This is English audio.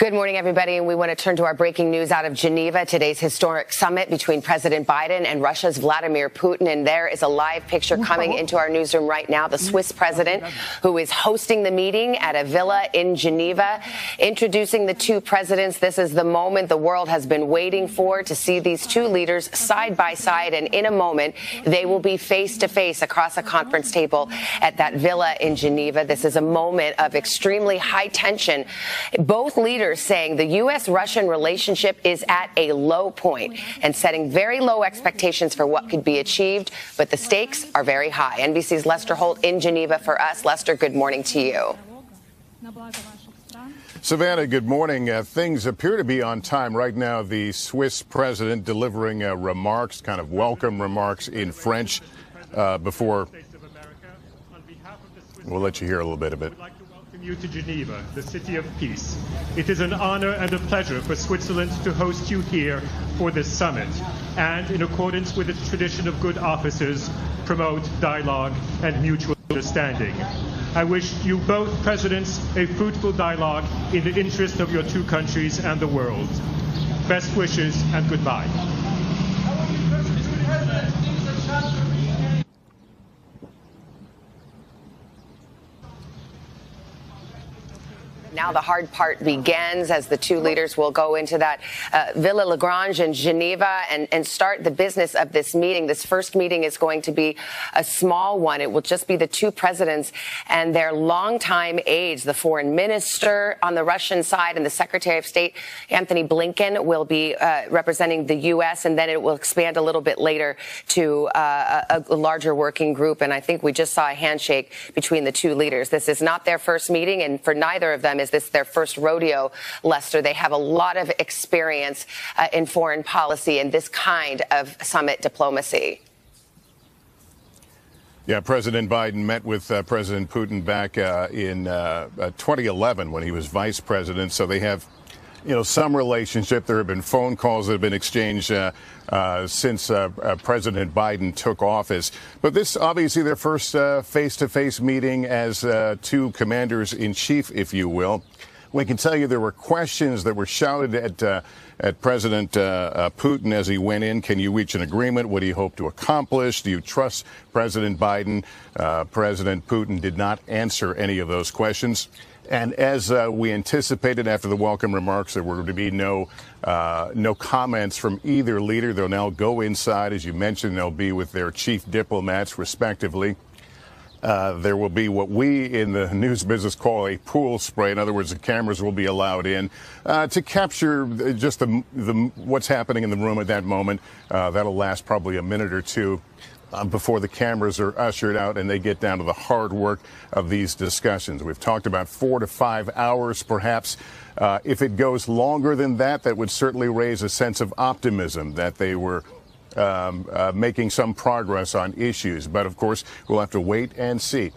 Good morning, everybody. And we want to turn to our breaking news out of Geneva. Today's historic summit between President Biden and Russia's Vladimir Putin. And there is a live picture coming into our newsroom right now. The Swiss president, who is hosting the meeting at a villa in Geneva, introducing the two presidents. This is the moment the world has been waiting for to see these two leaders side by side. And in a moment, they will be face to face across a conference table at that villa in Geneva. This is a moment of extremely high tension. Both leaders saying the U.S. Russian relationship is at a low point and setting very low expectations for what could be achieved, but the stakes are very high. NBC's Lester Holt in Geneva for us. Lester, good morning to you. Savannah, good morning. Uh, things appear to be on time right now. The Swiss president delivering uh, remarks, kind of welcome remarks in French uh, before. We'll let you hear a little bit of it you to Geneva, the city of peace. It is an honor and a pleasure for Switzerland to host you here for this summit, and in accordance with its tradition of good offices, promote dialogue and mutual understanding. I wish you both presidents a fruitful dialogue in the interest of your two countries and the world. Best wishes and goodbye. Now the hard part begins as the two leaders will go into that uh, Villa Lagrange in Geneva and, and start the business of this meeting. This first meeting is going to be a small one. It will just be the two presidents and their longtime aides. The foreign minister on the Russian side and the Secretary of State, Antony Blinken, will be uh, representing the U.S. and then it will expand a little bit later to uh, a, a larger working group. And I think we just saw a handshake between the two leaders. This is not their first meeting, and for neither of them is this their first rodeo, Lester. They have a lot of experience uh, in foreign policy and this kind of summit diplomacy. Yeah, President Biden met with uh, President Putin back uh, in uh, uh 2011 when he was vice president. So they have you know, some relationship. There have been phone calls that have been exchanged uh, uh, since uh, uh President Biden took office. But this obviously their first face to face meeting as uh, two commanders in chief, if you will. We can tell you there were questions that were shouted at uh, at President Putin as he went in. Can you reach an agreement? What do you hope to accomplish? Do you trust President Biden? President Putin did not answer any of those questions. And as uh, we anticipated after the welcome remarks, there were to be no uh, no comments from either leader. They'll now go inside, as you mentioned. They'll be with their chief diplomats, respectively. Uh, there will be what we in the news business call a pool spray. In other words, the cameras will be allowed in uh, to capture just the, the, what's happening in the room at that moment. Uh, that'll last probably a minute or two um, before the cameras are ushered out and they get down to the hard work of these discussions. We've talked about four to five hours, perhaps. Uh, if it goes longer than that, that would certainly raise a sense of optimism that they were um, uh, making some progress on issues. But of course, we'll have to wait and see.